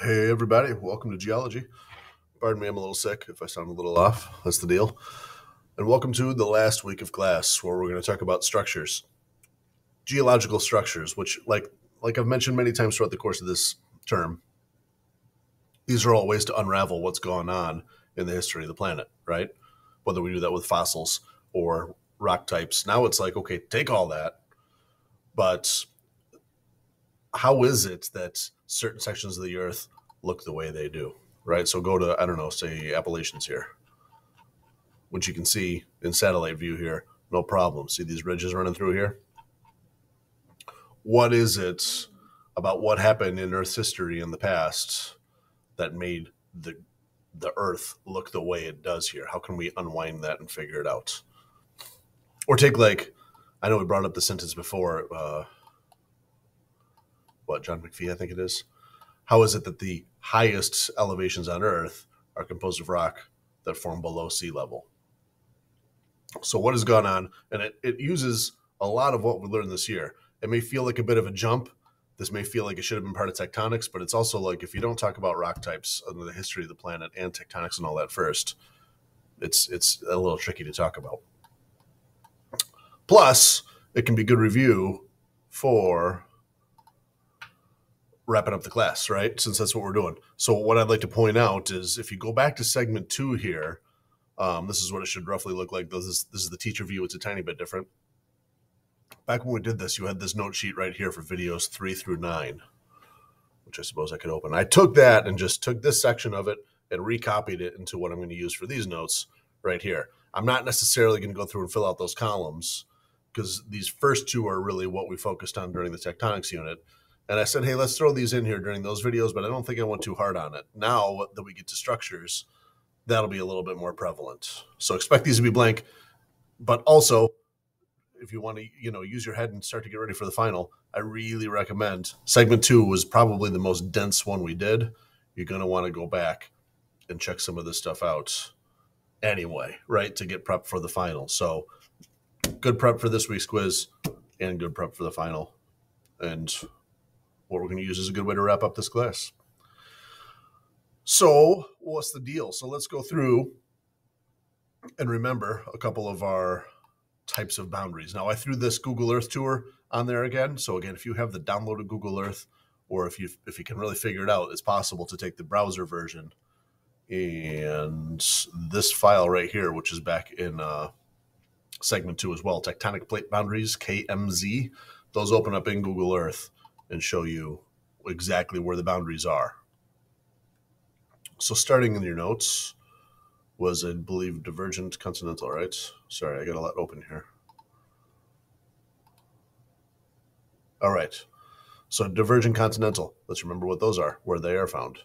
Hey, everybody, welcome to Geology. Pardon me, I'm a little sick if I sound a little off. That's the deal. And welcome to the last week of class where we're going to talk about structures, geological structures, which, like, like I've mentioned many times throughout the course of this term, these are all ways to unravel what's gone on in the history of the planet, right? Whether we do that with fossils or rock types. Now it's like, okay, take all that, but how is it that certain sections of the earth look the way they do, right? So go to, I don't know, say Appalachians here, which you can see in satellite view here, no problem. See these ridges running through here? What is it about what happened in Earth's history in the past that made the the Earth look the way it does here? How can we unwind that and figure it out? Or take like, I know we brought up the sentence before. Uh, what John McPhee, I think it is. How is it that the highest elevations on Earth are composed of rock that form below sea level? So what has gone on? And it, it uses a lot of what we learned this year. It may feel like a bit of a jump. This may feel like it should have been part of tectonics, but it's also like if you don't talk about rock types and the history of the planet and tectonics and all that first, it's it's a little tricky to talk about. Plus, it can be good review for wrapping up the class, right? Since that's what we're doing. So what I'd like to point out is if you go back to segment two here, um, this is what it should roughly look like. This is this is the teacher view. It's a tiny bit different. Back when we did this, you had this note sheet right here for videos three through nine, which I suppose I could open. I took that and just took this section of it and recopied it into what I'm going to use for these notes right here. I'm not necessarily going to go through and fill out those columns because these first two are really what we focused on during the tectonics unit. And I said, hey, let's throw these in here during those videos, but I don't think I went too hard on it. Now that we get to structures, that'll be a little bit more prevalent. So expect these to be blank, but also if you want to, you know, use your head and start to get ready for the final, I really recommend segment two was probably the most dense one we did. You're going to want to go back and check some of this stuff out anyway, right? To get prep for the final. So good prep for this week's quiz and good prep for the final. And what we're going to use is a good way to wrap up this class. So, what's the deal? So, let's go through and remember a couple of our types of boundaries. Now, I threw this Google Earth tour on there again. So, again, if you have the downloaded Google Earth, or if you if you can really figure it out, it's possible to take the browser version and this file right here, which is back in uh, segment two as well, tectonic plate boundaries (KMZ). Those open up in Google Earth and show you exactly where the boundaries are. So starting in your notes was, I believe, divergent continental, right? Sorry, I got a lot open here. All right. So divergent continental. Let's remember what those are, where they are found.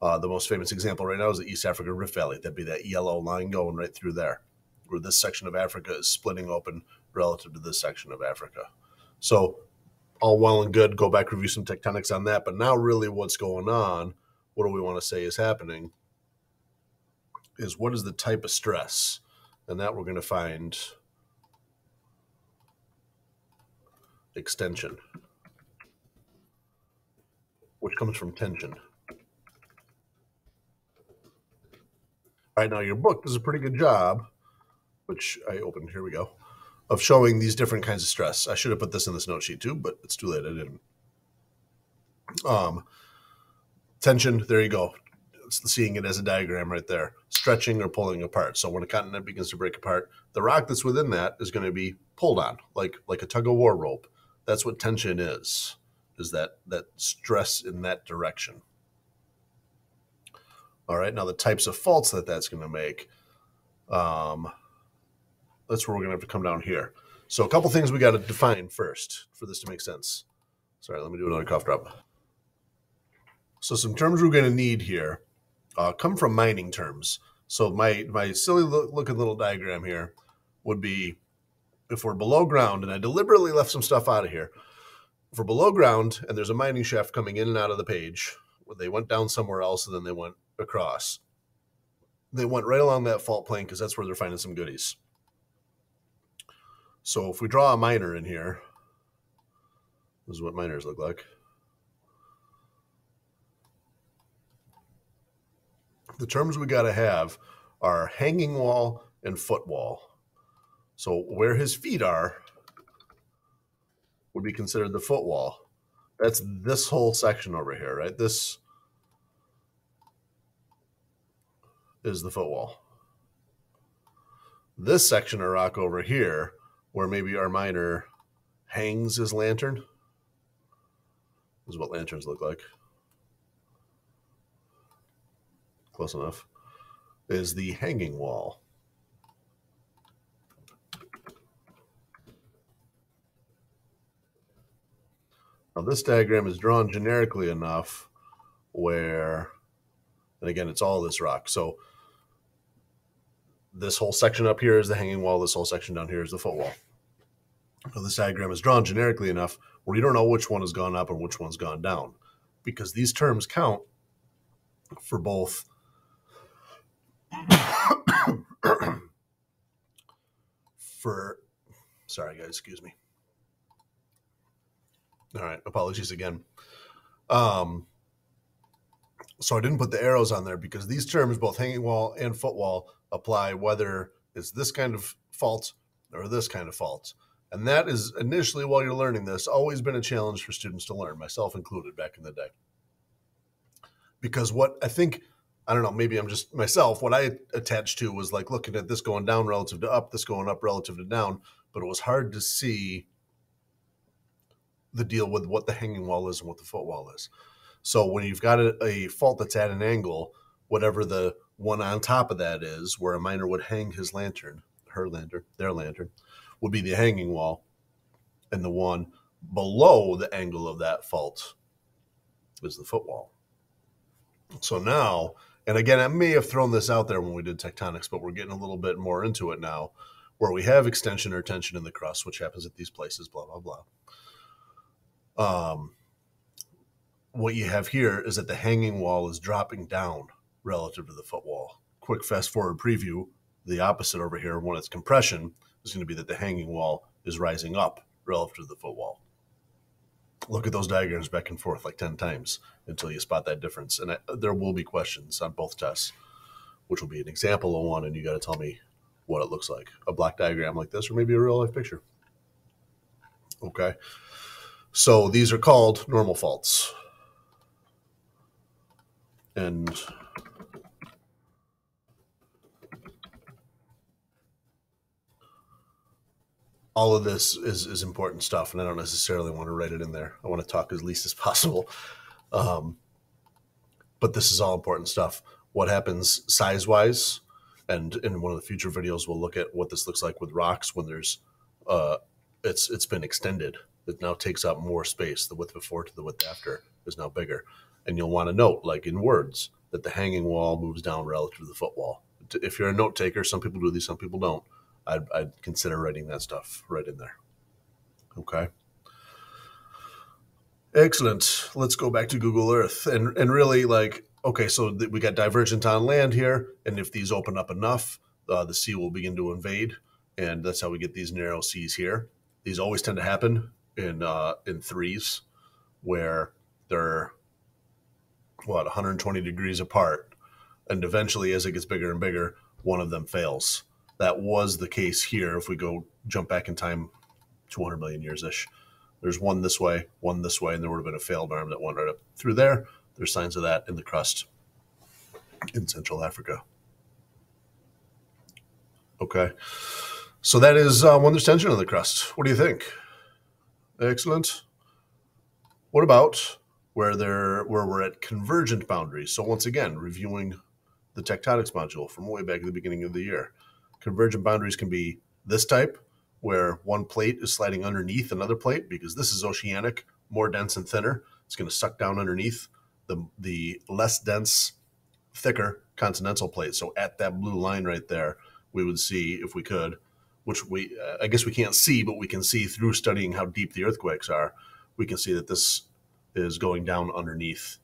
Uh, the most famous example right now is the East Africa Rift Valley. That'd be that yellow line going right through there, where this section of Africa is splitting open relative to this section of Africa. So all well and good. Go back, review some tectonics on that. But now, really, what's going on? What do we want to say is happening? Is what is the type of stress? And that we're going to find extension, which comes from tension. All right, now your book does a pretty good job, which I opened. Here we go of showing these different kinds of stress. I should have put this in this note sheet too, but it's too late. I didn't. Um, tension, there you go. It's seeing it as a diagram right there. Stretching or pulling apart. So when a continent begins to break apart, the rock that's within that is going to be pulled on, like like a tug of war rope. That's what tension is. Is that that stress in that direction? All right. Now the types of faults that that's going to make. Um, that's where we're going to have to come down here. So a couple things we got to define first for this to make sense. Sorry, let me do another cough drop. So some terms we're going to need here uh, come from mining terms. So my my silly looking little diagram here would be if we're below ground, and I deliberately left some stuff out of here. If we're below ground and there's a mining shaft coming in and out of the page, they went down somewhere else and then they went across. They went right along that fault plane because that's where they're finding some goodies. So if we draw a miner in here, this is what miners look like. the terms we got to have are hanging wall and footwall. So where his feet are would be considered the footwall. That's this whole section over here, right? This is the footwall. This section of rock over here, where maybe our miner hangs his lantern, This is what lanterns look like. Close enough. Is the hanging wall. Now, this diagram is drawn generically enough where, and again, it's all this rock. So this whole section up here is the hanging wall. This whole section down here is the footwall. So this diagram is drawn generically enough where you don't know which one has gone up and which one's gone down because these terms count for both for sorry guys excuse me. All right apologies again. Um so i didn't put the arrows on there because these terms both hanging wall and footwall apply whether it's this kind of fault or this kind of fault and that is initially while you're learning this always been a challenge for students to learn myself included back in the day because what i think I don't know, maybe I'm just myself. What I attached to was like looking at this going down relative to up, this going up relative to down, but it was hard to see the deal with what the hanging wall is and what the footwall is. So when you've got a, a fault that's at an angle, whatever the one on top of that is, where a miner would hang his lantern, her lantern, their lantern, would be the hanging wall, and the one below the angle of that fault is the footwall. So now and again, I may have thrown this out there when we did tectonics, but we're getting a little bit more into it now, where we have extension or tension in the crust, which happens at these places, blah, blah, blah. Um, what you have here is that the hanging wall is dropping down relative to the footwall. Quick fast forward preview the opposite over here, when it's compression, is going to be that the hanging wall is rising up relative to the footwall look at those diagrams back and forth like 10 times until you spot that difference. And I, there will be questions on both tests, which will be an example of one, and you got to tell me what it looks like a black diagram like this, or maybe a real life picture. Okay. So these are called normal faults. And all of this is, is important stuff, and I don't necessarily want to write it in there. I want to talk as least as possible. Um, but this is all important stuff. What happens size wise, and in one of the future videos, we'll look at what this looks like with rocks when there's uh, it's it's been extended. It now takes up more space. The width before to the width after is now bigger, and you'll want to note, like in words, that the hanging wall moves down relative to the footwall. If you're a note taker, some people do these, some people don't I'd, I'd consider writing that stuff right in there. Okay. Excellent. Let's go back to Google Earth and and really like okay, so th- we got divergent on land here, and if these open up enough, uh, the sea will begin to invade, and that's how we get these narrow seas here. These always tend to happen in uh, in threes, where they're what 120 degrees apart, and eventually, as it gets bigger and bigger, one of them fails that was the case here. If we go jump back in time 200 million years ish, there's one this way, one this way, and there would have been a failed arm that went right up through there. There's signs of that in the crust in Central Africa. Okay. So that is uh, when there's tension in the crust. What do you think? Excellent. What about where there where we're at convergent boundaries? So once again, reviewing the tectonics module from way back at the beginning of the year. Convergent boundaries can be this type, where one plate is sliding underneath another plate because this is oceanic, more dense and thinner. It's going to suck down underneath the, the less dense, thicker continental plate. So at that blue line right there, we would see, if we could, which we, uh, I guess we can't see, but we can see through studying how deep the earthquakes are, we can see that this is going down underneath.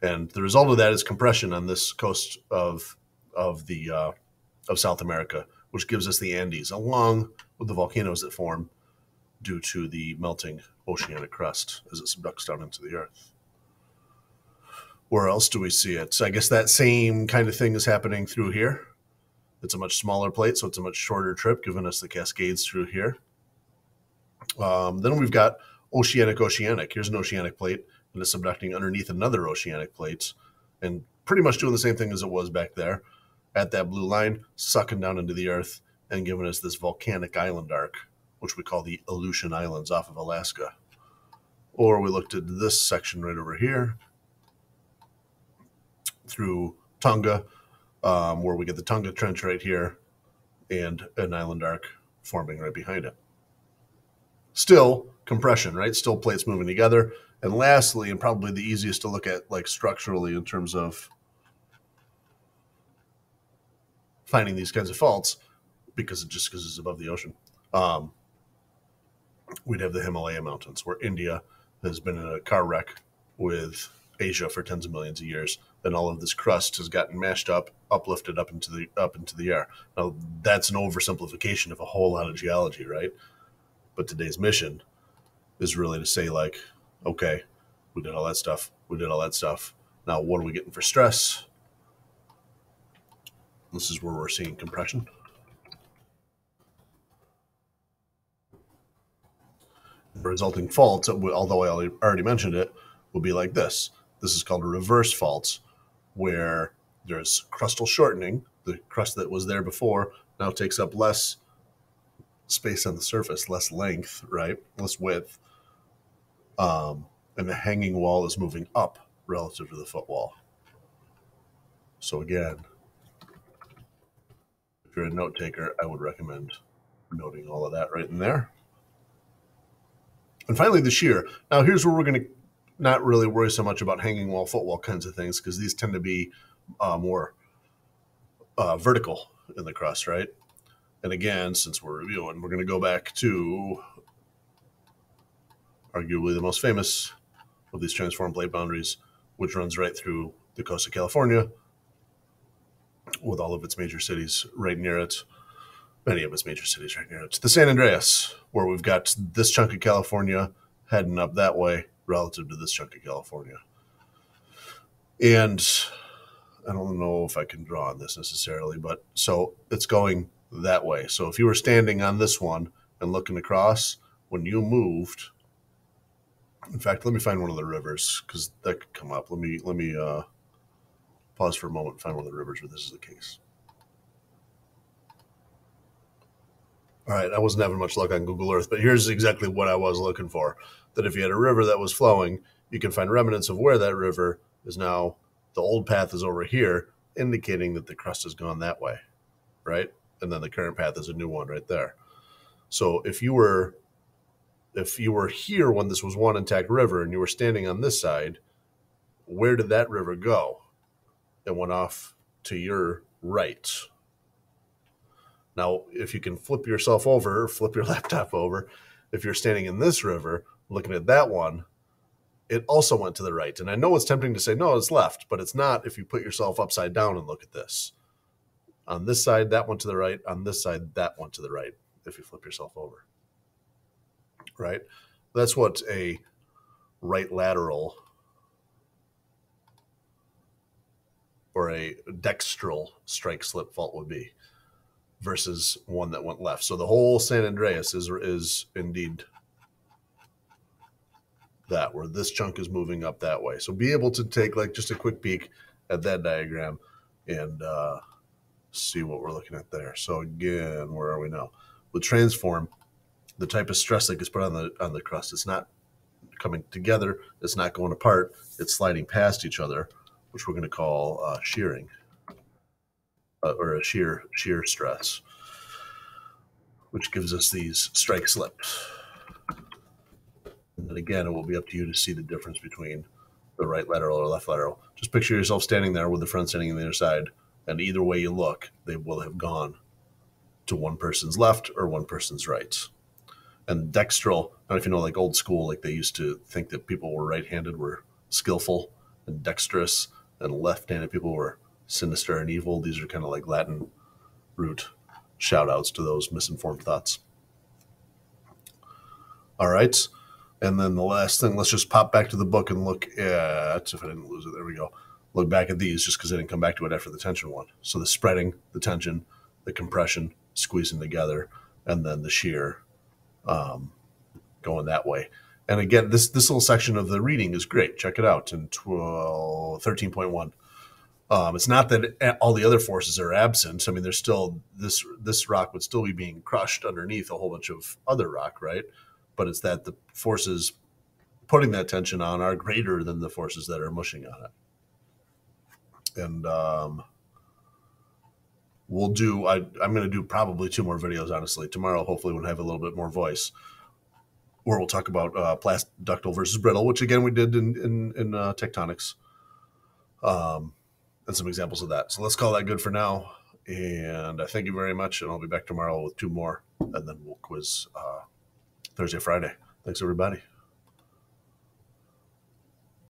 And the result of that is compression on this coast of, of the uh, of South America, which gives us the Andes, along with the volcanoes that form due to the melting oceanic crust as it subducts down into the earth. Where else do we see it? So I guess that same kind of thing is happening through here. It's a much smaller plate, so it's a much shorter trip, giving us the Cascades through here. Um, then we've got oceanic oceanic. Here's an oceanic plate, and it's subducting underneath another oceanic plate, and pretty much doing the same thing as it was back there at that blue line, sucking down into the earth and giving us this volcanic island arc, which we call the Aleutian Islands off of Alaska. Or we looked at this section right over here through Tonga, um, where we get the Tonga Trench right here and an island arc forming right behind it. Still compression, right? Still plates moving together. And lastly, and probably the easiest to look at like structurally in terms of finding these kinds of faults, because it just because it's above the ocean, um, we'd have the Himalaya Mountains, where India has been in a car wreck with Asia for tens of millions of years, and all of this crust has gotten mashed up, uplifted up into the up into the air. Now that's an oversimplification of a whole lot of geology, right? But today's mission is really to say like, okay, we did all that stuff, we did all that stuff. Now what are we getting for stress? This is where we're seeing compression. The resulting faults, although I already mentioned it, will be like this. This is called a reverse fault, where there's crustal shortening. The crust that was there before now takes up less space on the surface, less length, right? Less width. Um, and the hanging wall is moving up relative to the footwall. So again, if you're a note taker, I would recommend noting all of that right in there. And finally, the shear. Now, here's where we're going to not really worry so much about hanging wall, footwall kinds of things because these tend to be uh, more uh, vertical in the crust, right? And again, since we're reviewing, we're going to go back to arguably the most famous of these transform plate boundaries, which runs right through the coast of California with all of its major cities right near it, many of its major cities right near it. The San Andreas, where we've got this chunk of California heading up that way relative to this chunk of California. And I don't know if I can draw on this necessarily, but so it's going that way. So if you were standing on this one and looking across, when you moved, in fact, let me find one of the rivers because that could come up. Let me let me uh, pause for a moment and find one of the rivers where this is the case. All right, I wasn't having much luck on Google Earth, but here's exactly what I was looking for that if you had a river that was flowing, you can find remnants of where that river is now. The old path is over here, indicating that the crust has gone that way, right? And then the current path is a new one right there. So if you were if you were here when this was one intact river and you were standing on this side, where did that river go? Went off to your right. Now, if you can flip yourself over, flip your laptop over, if you're standing in this river, looking at that one, it also went to the right. And I know it's tempting to say, no, it's left, but it's not if you put yourself upside down and look at this. On this side, that one to the right. On this side, that one to the right if you flip yourself over. Right? That's what a right lateral or a dextral strike slip fault would be versus one that went left. So the whole San Andreas is is indeed that where this chunk is moving up that way. So be able to take like just a quick peek at that diagram and uh, see what we're looking at there. So again, where are we now? With transform, the type of stress that gets put on the on the crust, it's not coming together, it's not going apart, it's sliding past each other, which we're going to call uh, shearing uh, or a shear shear stress, which gives us these strike slips. And again, it will be up to you to see the difference between the right lateral or left lateral. Just picture yourself standing there with the front standing on the other side, and either way you look, they will have gone to one person's left or one person's right. And dextral, I don't know if you know, like old school, like they used to think that people were right-handed were skillful and dexterous, and left-handed people were sinister and evil. These are kind of like Latin root shout outs to those misinformed thoughts. All right. And then the last thing, let's just pop back to the book and look at, if I didn't lose it, there we go. Look back at these just because I didn't come back to it after the tension one. So the spreading, the tension, the compression, squeezing together, and then the shear um, going that way. And again, this this little section of the reading is great. Check it out in 12, 13.1. Um, it's not that all the other forces are absent. I mean, there's still this this rock would still be being crushed underneath a whole bunch of other rock, right? But it's that the forces putting that tension on are greater than the forces that are mushing on it. And um, we'll do. I, I'm going to do probably two more videos. Honestly, tomorrow hopefully we'll have a little bit more voice, where we'll talk about uh, plastic ductile versus brittle, which again we did in in, in uh, tectonics. Um, and some examples of that. So let's call that good for now. And I thank you very much. And I'll be back tomorrow with two more. And then we'll quiz uh, Thursday, Friday. Thanks, everybody.